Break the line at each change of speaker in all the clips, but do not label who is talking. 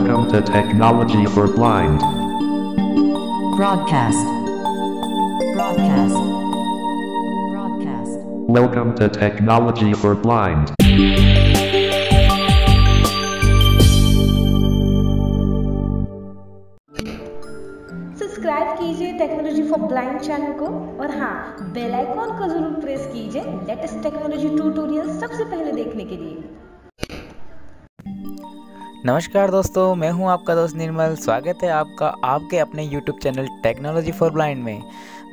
Welcome to Technology for Blind.
broadcast, broadcast, broadcast.
Welcome to Technology for Blind.
Subscribe कीजिए technology for blind channel को और हाँ bell icon को जरूर press कीजिए लेटेस्ट टेक्नोलॉजी ट्यूटोरियल सबसे पहले देखने के लिए
नमस्कार दोस्तों, मैं हूँ आपका दोस्त निर्मल। स्वागत है आपका, आपके अपने YouTube channel technology for blind में।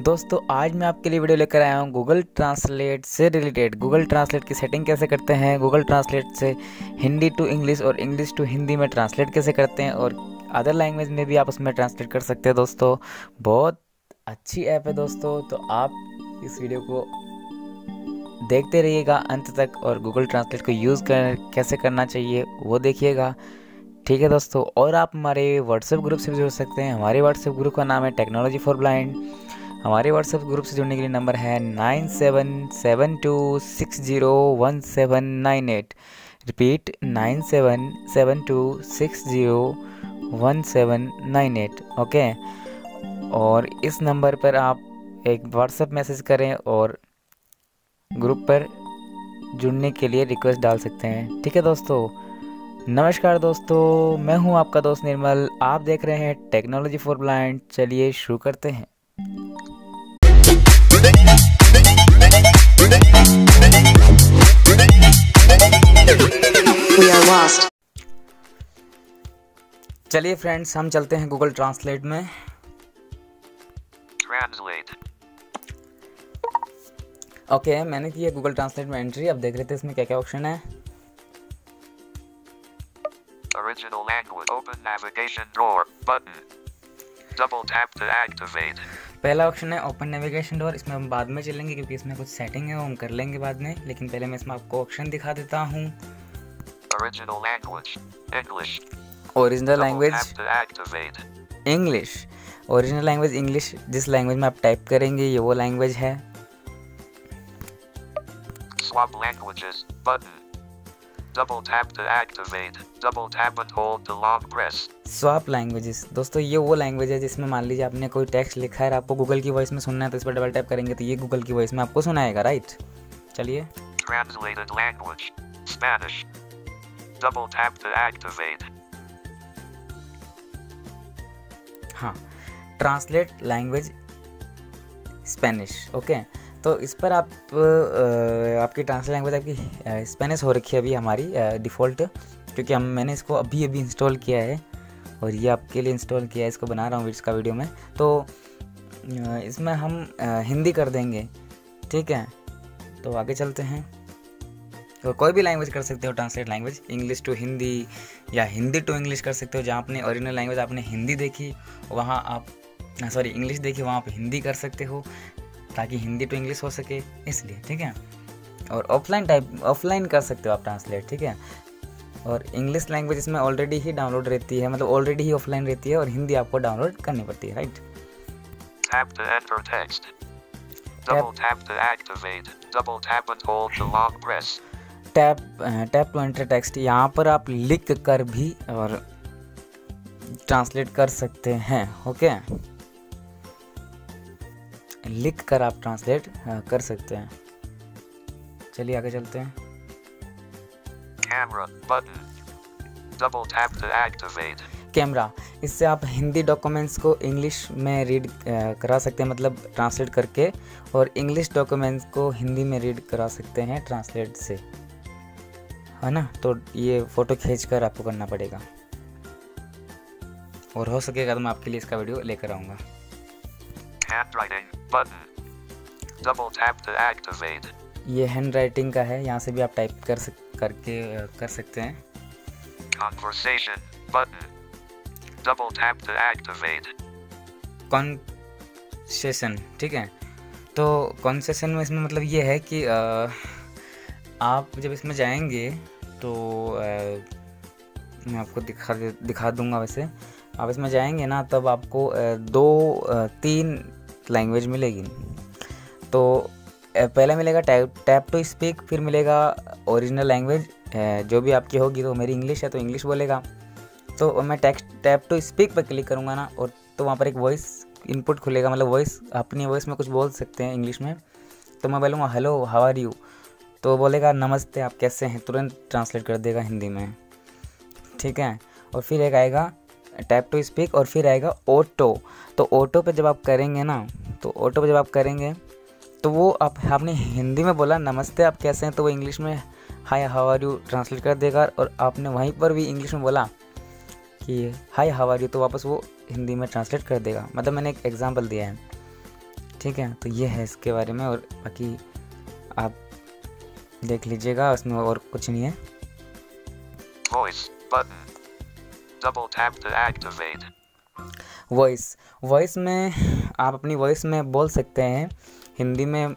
दोस्तों, आज मैं आपके लिए वीडियो लेकर आया हूँ गूगल ट्रांसलेट से रिलेटेड गूगल ट्रांसलेट की सेटिंग कैसे करते हैं? गूगल ट्रांसलेट से हिंदी टू इंग्लिश और इंग्लिश टू हिंदी में ट्रांसलेट कैसे करते हैं? और अदर लैंग्वेज में भी आप उसमें ट्रांसलेट कर सकते हैं दोस्तों। बहुत अच्छी ऐप है दोस्तों तो आप इस वीडियो को देखते रहिएगा अंत तक और गूगल ट्रांसलेट को यूज़ कर, कैसे करना चाहिए, वो देखिएगा। ठीक है दोस्तों, और आप हमारे व्हाट्सएप ग्रुप से भी जुड़ सकते हैं। हमारे व्हाट्सएप ग्रुप का नाम है टेक्नोलॉजी फॉर ब्लाइंड हमारे व्हाट्सएप ग्रुप से जुड़ने के लिए नंबर है nine seven seven two six zero one seven nine eight repeat nine seven seven two six zero one seven nine eight okay और इस नंबर पर आप एक व्हाट्सएप मैसेज करें और ग्रुप पर जुड़ने के लिए रिक्वेस्ट डाल सकते हैं। ठीक है दोस्तों? नमस्कार दोस्तों मैं हूँ आपका दोस्त निर्मल। आप देख रहे हैं टेक्नोलॉजी फॉर ब्लाइंड चलिए शुरू करते हैं. चलिए फ्रेंड्स हम चलते हैं गूगल ट्रांसलेट में।
Translate.
ओके okay, मैंने की है गूगल ट्रांसलेट में एंट्री अब देख रहे थे इसमें क्या क्या ऑप्शन है
Original language. Open navigation. Button. Double tap to activate.
पहला ऑप्शन है ओपन नेविगेशन डोर इसमें हम बाद में चलेंगे क्योंकि इसमें कुछ सेटिंग है वो हम कर लेंगे बाद में लेकिन पहले मैं इसमें आपको ऑप्शन दिखा देता हूँ. English.
Original language. English
original language English जिस लैंग्वेज में आप टाइप करेंगे ये वो लैंग्वेज है
Swap languages. Button. Double tap to activate. Double tap and hold to long press.
Swap languages दोस्तों ये वो लैंग्वेज है जिसमें मान लीजिए आपने कोई टेक्स्ट लिखा है आपको गूगल की वॉइस में सुनना है तो इस पर डबल टैप करेंगे तो ये गूगल की वॉइस में आपको सुनाएगा राइट चलिए
Translated language. Spanish. Double tap to activate.
हाँ ट्रांसलेट लैंग्वेज स्पेनिश ओके तो इस पर आप आपकी ट्रांसलेट लैंग्वेज आपकी स्पेनिश हो रखी है अभी हमारी डिफ़ॉल्ट, क्योंकि हम, मैंने इसको अभी अभी इंस्टॉल किया है और ये आपके लिए इंस्टॉल किया है, इसको बना रहा हूँ इसका वीडियो में। तो इसमें हम हिंदी कर देंगे, ठीक है? तो आगे चलते हैं। और कोई भी लैंग्वेज कर सकते हो, translate language, English to Hindi, या हिंदी टू इंग्लिश कर सकते हो, जहाँ अपने ओरिजिनल लैंग्वेज आपने हिंदी देखी, वहाँ आप सॉरी, इंग्लिश देखी, वहाँ आप हिंदी कर सकते हो। ताकि हिंदी टू इंग्लिश हो सके इसलिए ठीक है और ऑफलाइन टाइप ऑफलाइन कर सकते हो आप ट्रांसलेट ठीक है और इंग्लिश लैंग्वेज इसमें ऑलरेडी ही डाउनलोड रहती है मतलब ऑलरेडी ही ऑफलाइन रहती है और हिंदी आपको डाउनलोड करनी पड़ती है right
Tap to enter text. Double tap to activate. Double tap and hold to long press.
Tap tap to enter text यहाँ पर आप लिख कर भी और ट्रांसलेट कर सकते हैं ओके लिख कर आप ट्रांसलेट कर सकते हैं। चलिए आगे चलते हैं. कैमरा इससे आप हिंदी डॉक्यूमेंट्स को इंग्लिश में रीड करा सकते हैं मतलब ट्रांसलेट करके और इंग्लिश डॉक्यूमेंट्स को हिंदी में रीड करा सकते हैं ट्रांसलेट से। है ना? तो ये फ़ोटो खींच कर आपको करना पड़ेगा। और हो सकेगा तो मैं आपके लिए इसका वीडियो लेकर आऊँगा।
Button. Double tap to activate.
ये हैंड राइटिंग का है यहाँ से भी आप टाइप कर सक करके कर सकते हैं
Conversation button. Double tap to activate.
Concession ठीक है तो कॉन्सेशन में इसमें मतलब ये है कि अ, आप जब इसमें जाएँगे तो अ, मैं आपको दिखा दिखा दूँगा वैसे आप इसमें जाएँगे ना तब आपको दो तीन लैंग्वेज मिलेगी। तो पहले मिलेगा टैप टैप टू स्पीक फिर मिलेगा ओरिजिनल लैंग्वेज जो भी आपकी होगी तो मेरी इंग्लिश है तो इंग्लिश बोलेगा। तो मैं टैक्स टैप टू स्पीक पर क्लिक करूँगा ना, और तो वहाँ पर एक वॉइस इनपुट खुलेगा मतलब वॉइस अपनी वॉइस में कुछ बोल सकते हैं इंग्लिश में। तो मैं बोलूँगा हेलो हाउ आर यू तो बोलेगा, नमस्ते, आप कैसे हैं? तुरंत ट्रांसलेट कर देगा हिंदी में। ठीक है? और फिर एक आएगा टैप टू स्पीक और फिर आएगा ऑटो। तो ऑटो पे जब आप करेंगे ना तो ऑटो पे जब आप करेंगे तो वो आप, आपने हिंदी में बोला, नमस्ते आप कैसे हैं? तो वो इंग्लिश में, hi, how are you? Translate कर देगा और आपने वहीं पर भी इंग्लिश में बोला कि, हाय, हाउ आर यू? तो वापस वो हिंदी में ट्रांसलेट कर देगा। मतलब मैंने एक एग्ज़ाम्पल दिया है। ठीक है? तो ये है इसके बारे में और बाकी आप देख लीजिएगा, उसमें और कुछ नहीं है.
Double tap to activate.
Voice voice में आप अपनी वॉइस में बोल सकते हैं। हिंदी में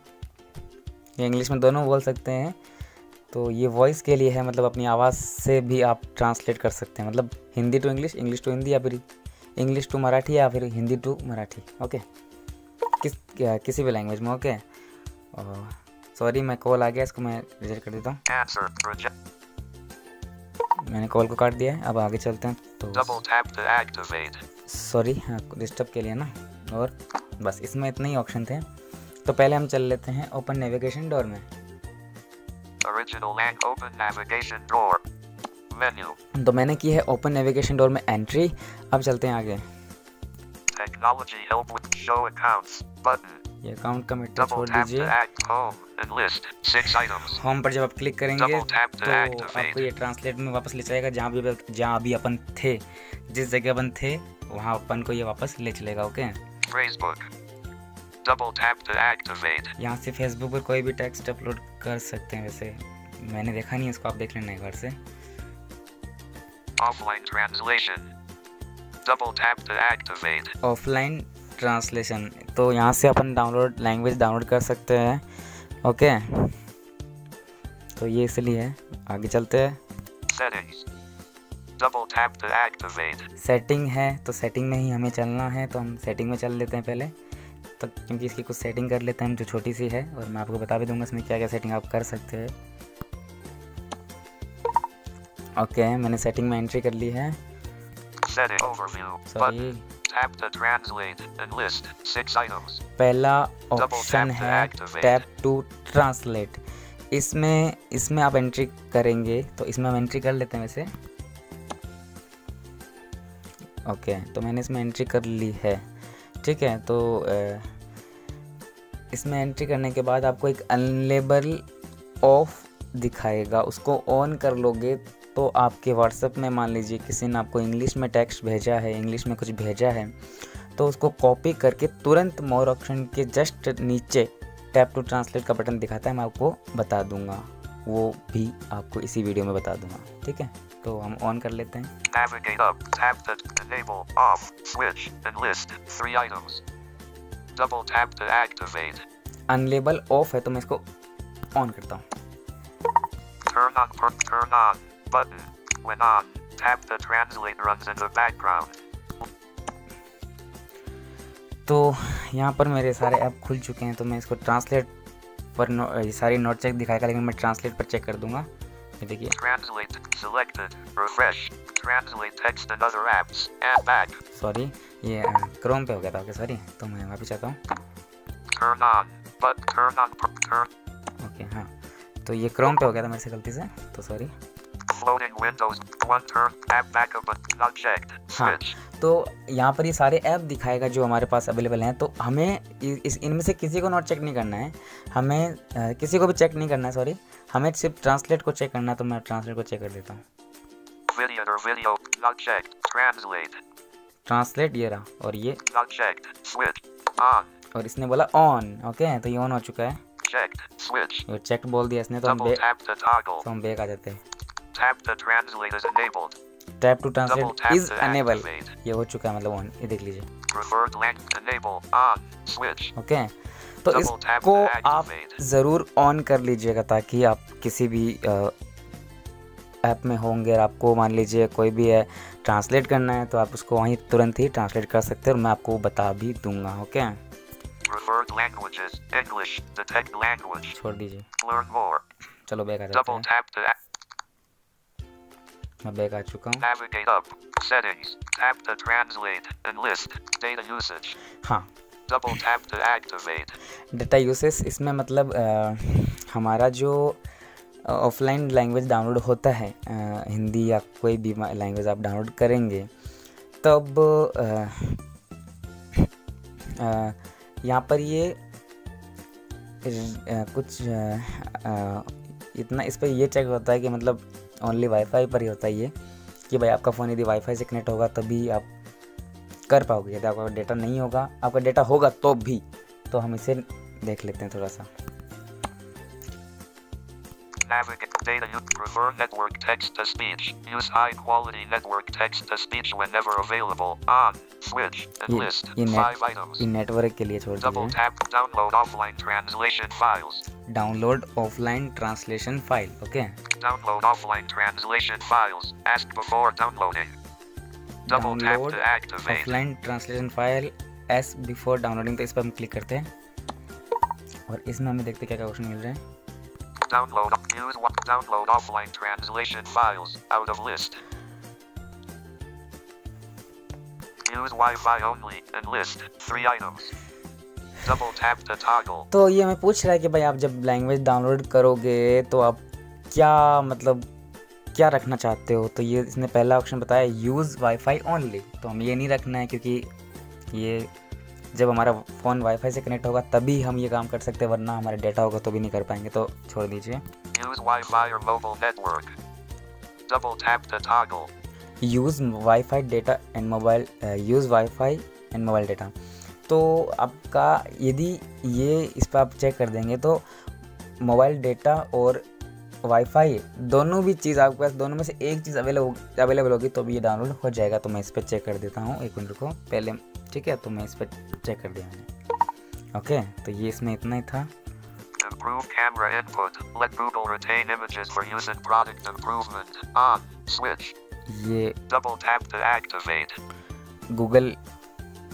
या इंग्लिश में दोनों बोल सकते हैं। तो ये वॉइस के लिए है मतलब अपनी आवाज़ से भी आप ट्रांसलेट कर सकते हैं। मतलब Hindi to English English to Hindi या फिर इंग्लिश टू मराठी या फिर हिंदी टू मराठी ओके किस क्या- किसी भी लैंग्वेज में ओके सॉरी मैं कॉल आ गया इसको मैं रिजेक्ट कर देता हूँ. मैंने कॉल को काट दिया है अब आगे चलते हैं तो. सॉरी हाँ डिस्टर्ब के लिए ना और बस इसमें इतने ही ऑप्शन थे तो पहले हम चल लेते हैं ओपन नेविगेशन डोर में
door.
तो मैंने की है ओपन नेविगेशन डोर में एंट्री अब चलते हैं आगे
Technology help with show accounts. Button.
ये अकाउंट का मीटर छोड़ दीजिए. होम पर जब आप क्लिक करेंगे तो आपको ये ट्रांसलेट में वापस ले जाएगा जहाँ भी जहाँ अभी अपन थे जिस जगह अपन थे वहाँ अपन को ये वापस ले चलेगा ओके. यहाँ से फेसबुक पर कोई भी टेक्स्ट अपलोड कर सकते हैं वैसे मैंने देखा नहीं इसको आप देख लेना बार से
Offline translation. Double tap to activate.
Offline translation तो यहाँ से अपन डाउनलोड लैंग्वेज डाउनलोड कर सकते हैं ओके? तो ये इसलिए है आगे चलते हैं. सेटिंग है तो सेटिंग में ही हमें चलना है तो हम सेटिंग में चल लेते हैं पहले। तो क्योंकि इसकी कुछ सेटिंग कर लेते हैं हम जो छोटी सी है और मैं आपको बता भी दूँगा इसमें क्या क्या सेटिंग आप कर सकते हैं। ओके okay, मैंने सेटिंग में एंट्री कर ली है।
Sorry Tap to translate and list six items.
पहला ऑप्शन है टैप टू ट्रांसलेट इसमें इसमें आप एंट्री करेंगे तो इसमें हम एंट्री कर लेते हैं वैसे। ओके तो मैंने इसमें एंट्री कर ली है। ठीक है तो इसमें एंट्री करने के बाद आपको एक अनलेबल ऑफ़ दिखाएगा। उसको ऑन कर लोगे तो आपके व्हाट्सएप में मान लीजिए किसी ने आपको इंग्लिश में टेक्स्ट भेजा है इंग्लिश में कुछ भेजा है तो उसको कॉपी करके तुरंत मोर ऑप्शन के जस्ट नीचे टैप टू ट्रांसलेट का बटन दिखाता है मैं आपको बता दूँगा। वो भी आपको इसी वीडियो में बता दूँगा ठीक है? तो हम ऑन कर लेते हैं।
Up. The enable, off, switch, list.
Enable off है तो मैं इसको ऑन करता हूँ।
button. When on, tap the translate runs in the background.
तो यहाँ पर मेरे सारे ऐप खुल चुके हैं तो मैं इसको ट्रांसलेट पर ये सारी नोट चेक दिखाएगा लेकिन मैं ट्रांसलेट पर चेक कर दूँगा। ये देखिए। सॉरी ये क्रोम पे हो गया था ओके सॉरी तो मैं वापस चाहता हूँ। ओके हाँ। तो ये क्रोम पे हो गया था मेरे से गलती से तो sorry
Floating windows. One turn. App backup not checked.
हाँ
Switch.
तो यहाँ पर ये सारे ऐप दिखाएगा जो हमारे पास अवेलेबल हैं तो हमें इस इनमें से किसी को नोट चेक नहीं करना है हमें अ, किसी को भी चेक नहीं करना है सॉरी हमें सिर्फ़ ट्रांसलेट को चेक करना है तो मैं ट्रांसलेट को चेक कर देता हूँ. ट्रांसलेट ये रहा और ये. और इसने बोला ऑन ओके तो ये ऑन हो चुका है
Checked. Switch.
और चेक बोल दिया इसने तो हम
Double
बे
tap
तो हम बेक आ जाते हैं
Tap the translate is enabled.
Tap
to
translate
tap
is
to enabled.
ये हो चुका मतलब ऑन ये देख लीजिए.
Preferred language enable on switch.
Okay. तो इसको आप ज़रूर ऑन कर लीजिएगा ताकि आप किसी भी ऐप में होंगे आपको मान लीजिए कोई भी है ट्रांसलेट करना है तो आप उसको वहीं तुरंत ही ट्रांसलेट कर सकते हैं और मैं आपको बता भी दूँगा ओके छोड़ दीजिए चलो
बेकार
मैं बैक आ चुका हूँ. हाँ। डेटा यूसेस इसमें मतलब अ, हमारा जो ऑफलाइन लैंग्वेज डाउनलोड होता है अ, हिंदी या कोई भी लैंग्वेज आप डाउनलोड करेंगे तब यहाँ पर ये कुछ इतना इस पर ये चेक होता है कि मतलब ओनली वाईफाई पर ही होता है ये, कि भाई आपका फ़ोन यदि वाईफाई से कनेक्ट होगा तभी आप कर पाओगे। यदि आपका डेटा नहीं होगा, आपका डेटा होगा तो भी तो हम इसे देख लेते हैं थोड़ा सा।
Navigate data you prefer network text to speech. Use high quality network text to speech whenever available. On. Switch and
ये
list.
ये
Five
नेट
items.
ये नेटवर्क के लिए छोड़
Double
दीजिए
tap download offline translation files.
Download offline translation file okay
Download offline translation files. Ask before downloading. Double tap
download
to activate.
Offline translation files before downloading तो इस पर हम click करते हैं और इसमें हमें देखते हैं क्या क्या ऑप्शन मिल रहे हैं
Download use one download offline translation files out of list. Use Wi-Fi only and list three items. Double tap to toggle.
तो ये हमें पूछ रहा है कि भाई आप जब लैंग्वेज डाउनलोड करोगे तो आप क्या मतलब क्या रखना चाहते हो तो ये इसने पहला ऑप्शन बताया यूज़ वाईफाई ओनली तो हम ये नहीं रखना है क्योंकि ये जब हमारा फ़ोन वाईफाई से कनेक्ट होगा तभी हम ये काम कर सकते हैं वरना हमारा डेटा होगा तो भी नहीं कर पाएँगे तो छोड़ दीजिए.
Use wifi
data and mobile use wifi and mobile data तो आपका यदि ये इस पर आप चेक कर देंगे तो मोबाइल डेटा और वाईफाई दोनों भी चीज़ आपके पास दोनों में से एक चीज़ अवेलेबल अवेलेबल होगी तो भी ये डाउनलोड हो जाएगा तो मैं इस पर चेक कर देता हूँ एक मिनट को पहले ठीक है तो मैं इस पर चेक कर दिया मैंने ओके तो ये इसमें इतना ही था
Improve camera input. Let Google retain images for use in product improvement. On. Switch.
ये
Double tap to activate.
Google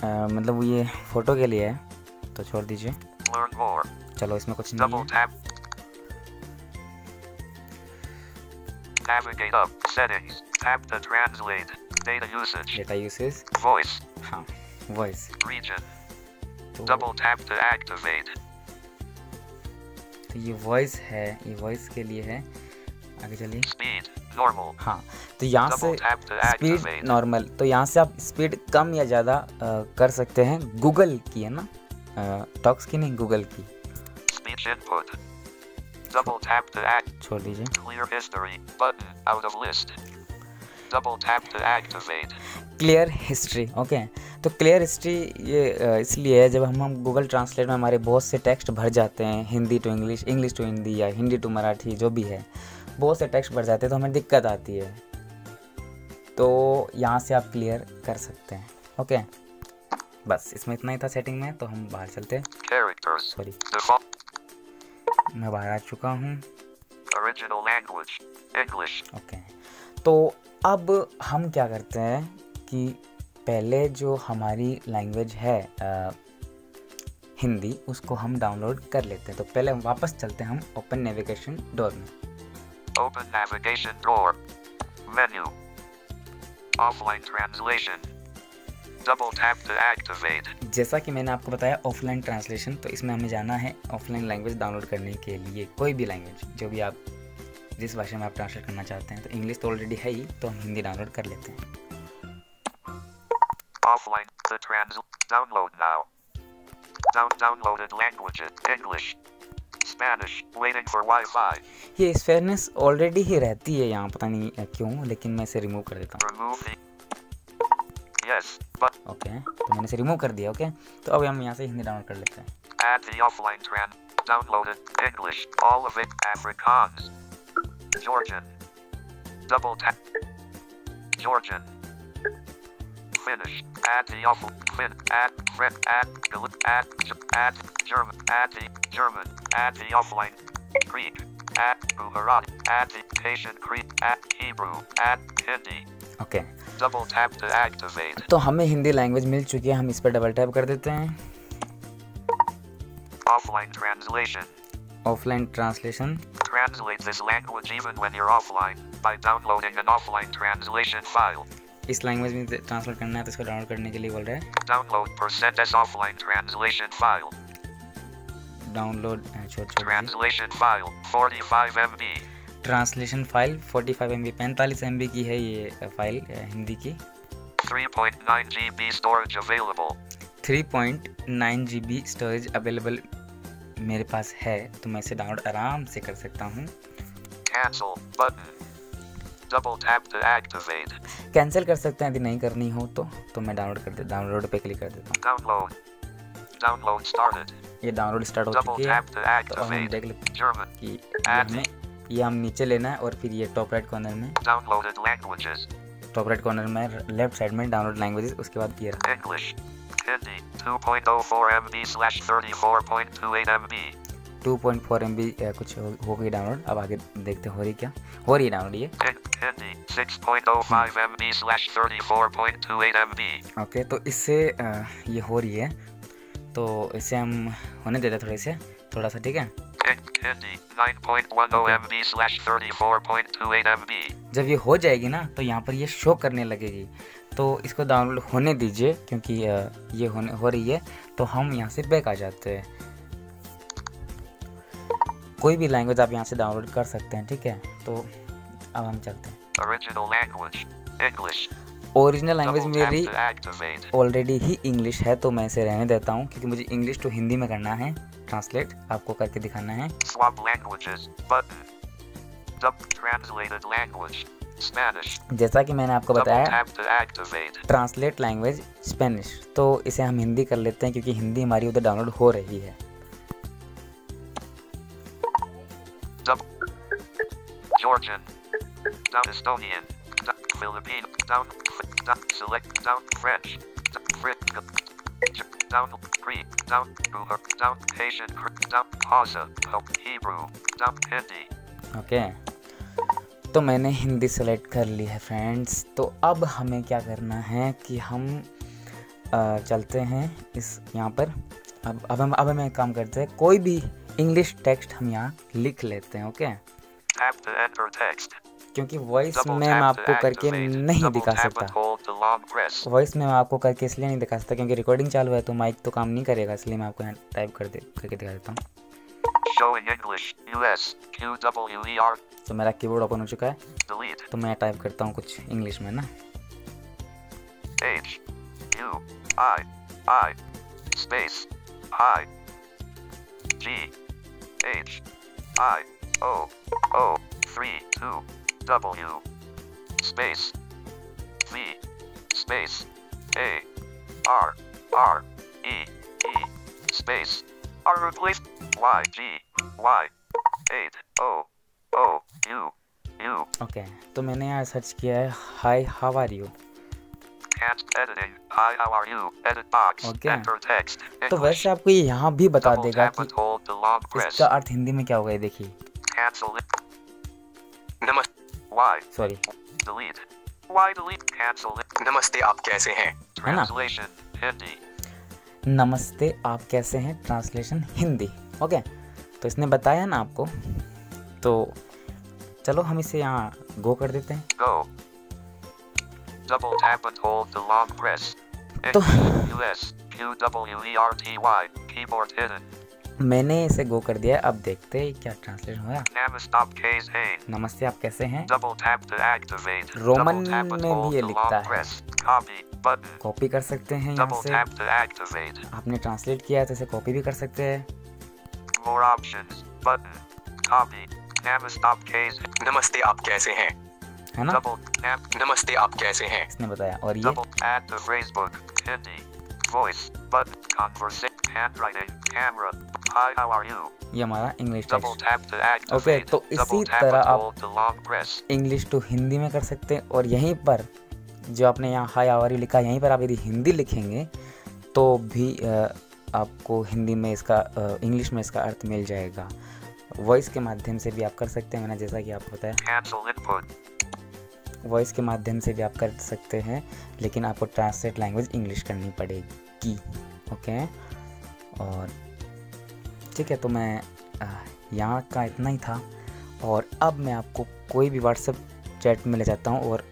मतलब ये फ़ोटो के लिए है तो छोड़ दीजिए
Learn more.
चलो इसमें कुछ नहीं
Double
है
tap. Navigate up. Settings. Tap to translate. Data usage.
Data usage
Voice.
हाँ voice.
Region.
Oh.
Double tap to activate.
तो ये वॉइस है ये वॉइस के लिए है। आगे चलिए। हाँ तो यहाँ से स्पीड नॉर्मल तो यहाँ से आप स्पीड कम या ज़्यादा कर सकते हैं। गूगल की है ना? टॉक्स की नहीं गूगल की। छोड़ दीजिए। क्लियर हिस्ट्री ओके तो क्लियर हिस्ट्री ये इसलिए है जब हम हम गूगल ट्रांसलेट में हमारे बहुत से टेक्स्ट भर जाते हैं Hindi to English English to Hindi या हिंदी टू मराठी जो भी है बहुत से टेक्स्ट भर जाते हैं तो हमें दिक्कत आती है। तो यहाँ से आप क्लियर कर सकते हैं ओके बस इसमें इतना ही था सेटिंग में तो हम बाहर चलते हैं। सॉरी मैं बाहर आ चुका हूँ. ओके तो अब हम क्या करते हैं कि पहले जो हमारी लैंग्वेज है अ, हिंदी उसको हम डाउनलोड कर लेते हैं तो पहले हम वापस चलते हैं हम ओपन नेविगेशन डोर में.
Offline translation. Double tap to activate.
जैसा कि मैंने आपको बताया ऑफलाइन ट्रांसलेशन तो इसमें हमें जाना है ऑफलाइन लैंग्वेज डाउनलोड करने के लिए कोई भी लैंग्वेज जो भी आप जिस भाषा में आप ट्रांसलेट करना चाहते हैं तो इंग्लिश तो ऑलरेडी है ही तो हम हिंदी डाउनलोड कर लेते हैं
Offline. The trans. Download now. Down downloaded languages. English. Spanish. Waiting for Wi-Fi.
ये फेयरनेस ऑलरेडी ही रहती है यहाँ पता नहीं अ, क्यों लेकिन मैं इसे रिमूव कर देता हूँ
Yes. But
ओके तो मैंने इसे रिमूव कर दिया ओके तो अब हम यहाँ से हिंदी डाउनलोड कर लेते हैं
add the offline trans. Downloaded. English. All of it. Afrikaans. Georgian. Double tap. Georgian. Finnish. Add the off. Fin. Add. French. Add. Gal- Add. G- Add. German. Add the German. Add the offline. Greek. Add. Gujarati. Add the Asian Greek. Add Hebrew. Add Hindi.
Okay
Double tap to activate.
तो हमें Hindi language मिल चुकी है हम इस पर double tap कर देते हैं
Offline translation.
Offline translation
Translate this language even when you're offline by downloading an offline translation file.
इस लैंग्वेज में ट्रांसलेट करना है तो इसको डाउनलोड करने के लिए बोल रहा है
Download percent S offline translation file.
Download छोड़ छोड़
Translation file 45 MB.
Translation file 45 M B पैंतालीस एम बी की है ये फ़ाइल हिंदी की
3.9 GB storage available.
3.9 G B storage available मेरे पास है तो मैं इसे डाउनलोड आराम से कर सकता हूँ
Cancel button. Double tap to activate.
Cancel कर सकते हैं यदि नहीं करनी हो तो तो मैं डाउनलोड कर दे डाउनलोड पे क्लिक कर देता
Download. Download started.
हूँ ये डाउनलोड स्टार्ट हो चुकी है तो हम देख लेते हैं. कि हमें ये हम नीचे लेना है और फिर ये टॉप राइट कॉर्नर में
Downloaded languages.
Top right corner में लेफ़्ट साइड में डाउनलोड लैंग्वेजेस उसके बाद ये रहा
English. Hindi. 2.04 MB 34.28 MB.
2.4 M B कुछ हो, हो गई डाउनलोड अब आगे देखते हैं हो रही क्या हो रही है डाउनलोड ये
Hin- 6.05 MB slash 34.28 MB.
Okay तो इससे ये हो रही है तो इसे हम होने देते थोड़े से थोड़ा सा ठीक है
Hin- Hindi. 9.10 MB slash 34.28 MB.
जब ये हो जाएगी ना तो यहाँ पर ये शो करने लगेगी तो इसको डाउनलोड होने दीजिए क्योंकि ये होने हो रही है तो हम यहाँ से बैक आ जाते हैं कोई भी लैंग्वेज आप यहाँ से डाउनलोड कर सकते हैं ठीक है तो अब हम चलते हैं. ओरिजिनल लैंग्वेज मेरी ऑलरेडी ही इंग्लिश है तो मैं इसे रहने देता हूँ क्योंकि मुझे इंग्लिश टू हिंदी में करना है ट्रांसलेट आपको करके दिखाना है. जैसा कि मैंने आपको बताया. ट्रांसलेट लैंग्वेज स्पेनिश तो इसे हम हिंदी कर लेते हैं क्योंकि हिंदी हमारी उधर डाउनलोड हो रही है
Georgian. Down Estonian. Down Philippine. Down. Down select. Down French. Down French. Down Cree. Down Boomer. Down Asian. Down Hausa. Hebrew. Down Hindi.
Okay तो मैंने हिंदी सेलेक्ट कर ली है फ्रेंड्स तो अब हमें क्या करना है कि हम चलते हैं इस यहाँ पर अब अब हम अब हम एक काम करते हैं कोई भी इंग्लिश टेक्स्ट हम यहाँ लिख लेते हैं ओके
text.
क्योंकि वॉइस में मैं आपको करके नहीं दिखा सकता. वॉइस में मैं आपको करके इसलिए नहीं दिखा सकता क्योंकि रिकॉर्डिंग चालू है तो माइक तो काम नहीं करेगा इसलिए मैं आपको यहाँ टाइप कर दे करके दिखा देता हूँ
English. US. E.
तो मेरा कीबोर्ड ओपन हो चुका है
Delete.
तो मैं टाइप करता हूँ कुछ इंग्लिश में ना
H U I I space I G H I O O three two W space V space A R R E E space R replaced Y G Y eight O O U U
okay तो मैंने यहाँ search किया है hi how are you
Enhanced. Hi, how are you?
Okay. तो वैसे आपको ये यहाँ भी बता देगा कि. इसका अर्थ हिंदी में क्या होगा ये देखिए
Cancel Why?
Sorry
Delete. Why delete? Cancel it.
नमस्ते आप कैसे हैं
Translation. Hindi.
नमस्ते आप कैसे हैं ट्रांसलेशन हिंदी ओके तो इसने बताया ना आपको तो चलो हम इसे यहाँ गो कर देते हैं
Go. Double tap and hold to long press.
तो
US. Q
मैंने इसे गो कर दिया। अब देखते हैं क्या ट्रांसलेशन हुआ। नमस्ते आप कैसे हैं?
रोमन
में भी ये लिखता है। कॉपी कर सकते हैं से। आपने ट्रांसलेट किया है तो इसे कॉपी भी कर सकते हैं।
नमस्ते आप कैसे हैं?
है ना?
नमस्ते आप कैसे हैं?
इसने बताया। और ये?
Voice, but conversation, handwriting, camera. Hi, how are you?
ये हमारा इंग्लिश टेक्स्ट
tap
तो इसी तरह आप-. इंग्लिश टू हिंदी में कर सकते हैं और यहीं पर जो आपने यहाँ हाई आवारी लिखा यहीं पर आप यदि हिंदी लिखेंगे तो भी आपको हिंदी में इसका इंग्लिश में इसका अर्थ मिल जाएगा। वॉइस के माध्यम से भी आप कर सकते हैं मैंने जैसा कि आपको बताया। वॉइस के माध्यम से भी आप कर सकते हैं लेकिन आपको ट्रांसलेट लैंग्वेज इंग्लिश करनी पड़ेगी। ओके और ठीक है तो मैं यहाँ का इतना ही था। और अब मैं आपको कोई भी व्हाट्सएप चैट में ले जाता हूँ और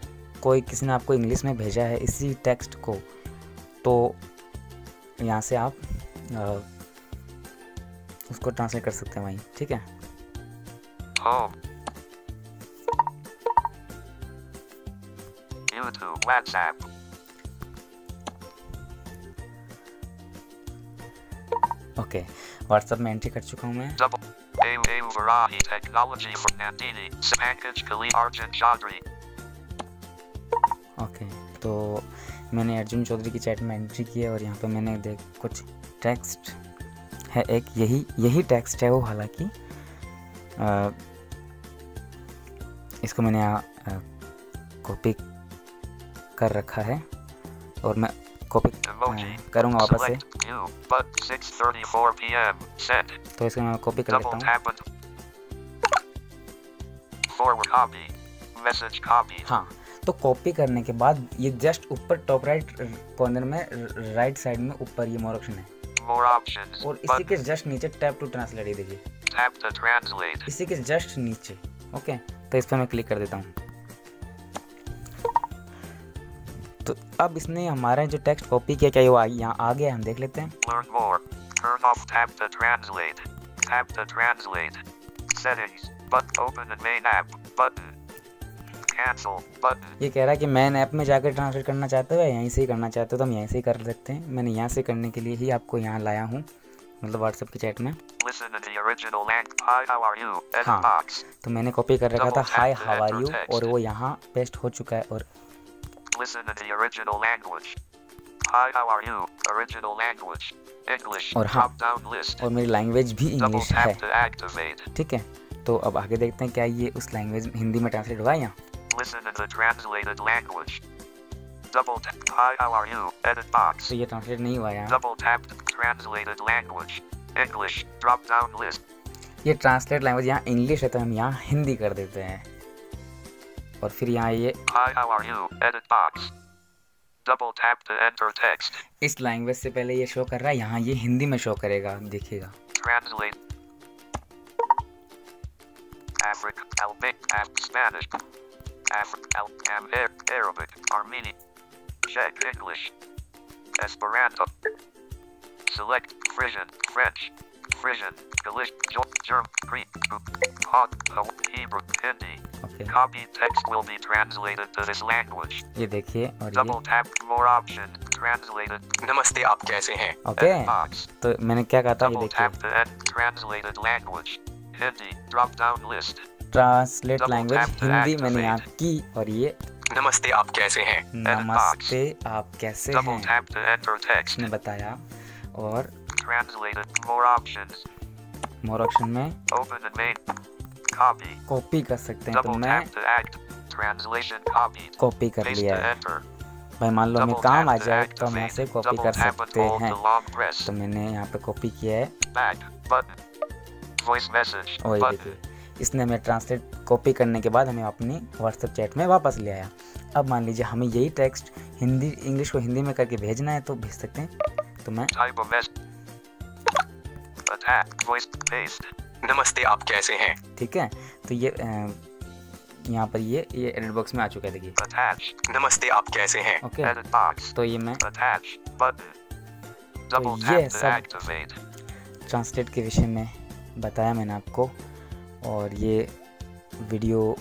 कोई किसी ने आपको इंग्लिश में भेजा है इसी टेक्स्ट को तो यहाँ से आप आ, उसको ट्रांसलेट कर सकते हैं वहीं ठीक है.
YouTube, WhatsApp,
ओके व्हाट्सअप में एंट्री कर चुका हूँ मैं. ओके तो मैंने अर्जुन चौधरी की चैट में एंट्री की है और यहाँ पे मैंने देख कुछ टेक्स्ट है एक यही यही टेक्स्ट है वो हालाँकि इसको मैंने यहाँ कॉपी कर रखा है और मैं कॉपी करूँगा वापस से।
6.34 p.m. Send.
तो इसको मैं कॉपी कर लेता हूँ
forward copy. Message copy.
हाँ तो कॉपी करने के बाद ये जस्ट ऊपर टॉप राइट कॉर्नर में राइट साइड में ऊपर ये मोर ऑप्शन है
More options.
और इसी के जस्ट नीचे टैप टू ट्रांसलेट ये देखिए. इसी के जस्ट नीचे ओके तो इस पर मैं क्लिक कर देता हूँ अब इसने हमारा जो टेक्स्ट कॉपी किया क्या वो यहाँ आ गया हम देख लेते हैं
Learn more. Turn off tap to translate. Tap to translate. Settings. But open the main app. Button. Cancel. Button.
ये कह रहा है कि मैन ऐप में जाकर ट्रांसलेट करना चाहते हो या यहीं से ही करना चाहते हो तो हम यहीं से ही कर सकते हैं मैंने यहाँ से करने के लिए ही आपको यहाँ लाया हूँ मतलब व्हाट्सएप की चैट में? हाँ। तो मैंने कॉपी कर रखा था हाय हाउ आर यू और वो यहाँ पेस्ट हो चुका है और
Listen to the original language. Hi, how are you? Original language. English.
और हाँ।
Down list.
और मेरी लैंग्वेज भी इंग्लिश है. ठीक है तो अब आगे देखते हैं क्या ये उस लैंग्वेज हिंदी में ट्रांसलेट हुआ है यहाँ
Listen to the translated language. Double tap. Hi, how are you? Edit box.
तो ये ट्रांसलेट नहीं हुआ है यहाँ
Double tap translated language. English. Drop down list.
ये ट्रांसलेट लैंग्वेज यहाँ इंग्लिश है तो हम यहाँ हिंदी कर देते हैं और फिर यहाँ ये. इस लैंग्वेज से पहले ये शो कर रहा है यहाँ ये हिंदी में शो करेगा देखिएगा.
Select Frisian, French, Frisian, Galician, German, Greek, Hot, Hebrew, Hindi.
Okay
Copy text will be translated to this language.
ये देखिए और ये
Double tap more option. Translated.
नमस्ते आप कैसे हैं
ओके
box.
तो मैंने क्या कहा था ये
Double
देखिए
translated language. Hindi. Drop down list. Translate language
Hindi मैंने यहाँ की और ये
नमस्ते आप कैसे हैं
नमस्ते आप कैसे
Double
हैं
tap to enter text.
उसने बताया और
Translated. More options.
More option में
Open the main. Copy.
Copy कर सकते हैं तो मैं. कॉपी कर लिया है। भाई मान लो हमें काम आ जाए तो हम ऐसे कॉपी कर सकते हैं. तो मैंने यहाँ पे कॉपी किया है. और ये देखिए इसने हमें ट्रांसलेट कॉपी करने के बाद हमें अपनी व्हाट्सएप चैट में वापस ले आया। अब मान लीजिए हमें यही टेक्स्ट हिंदी इंग्लिश को हिंदी में करके भेजना है तो भेज सकते हैं। तो मैं
नमस्ते आप कैसे हैं?
ठीक है तो ये यहाँ पर ये ये एडिट बॉक्स में आ चुका है देखिए।
नमस्ते आप कैसे हैं?
ओके
Edit
तो ये मैं.
Double
ये सब- ट्रांसलेट के विषय में बताया मैंने आपको और ये वीडियो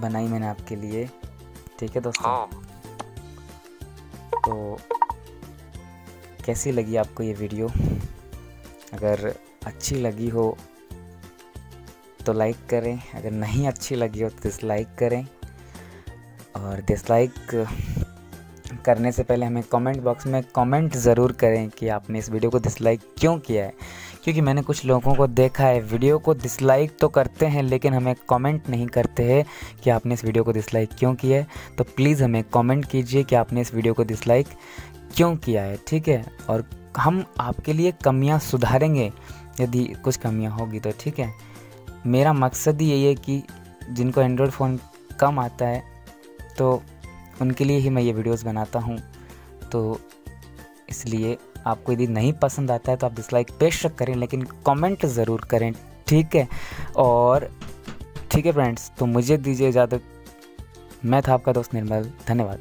बनाई मैंने आपके लिए। ठीक है दोस्तों?
Home.
तो कैसी लगी आपको ये वीडियो अगर अच्छी लगी हो तो लाइक करें, अगर नहीं अच्छी लगी हो तो डिसलाइक करें। और डिसलाइक करने से पहले हमें कमेंट बॉक्स में कमेंट ज़रूर करें कि आपने इस वीडियो को डिसलाइक क्यों किया है। क्योंकि मैंने कुछ लोगों को देखा है वीडियो को डिसलाइक तो करते हैं, लेकिन हमें कमेंट नहीं करते हैं कि आपने इस वीडियो को डिसलाइक क्यों किया है। तो प्लीज़ हमें कमेंट कीजिए कि आपने इस वीडियो को डिसलाइक क्यों किया है, ठीक है? और हम आपके लिए कमियाँ सुधारेंगे। यदि कुछ कमियाँ होगी तो ठीक है। मेरा मकसद ही यही है कि जिनको एंड्रॉयड फ़ोन कम आता है तो उनके लिए ही मैं ये वीडियोस बनाता हूँ। तो इसलिए आपको यदि नहीं पसंद आता है तो आप डिसलाइक बेशक करें, लेकिन कमेंट ज़रूर करें, ठीक है? और ठीक है फ्रेंड्स तो मुझे दीजिए इजाज़त। मैं था आपका दोस्त निर्मल, धन्यवाद।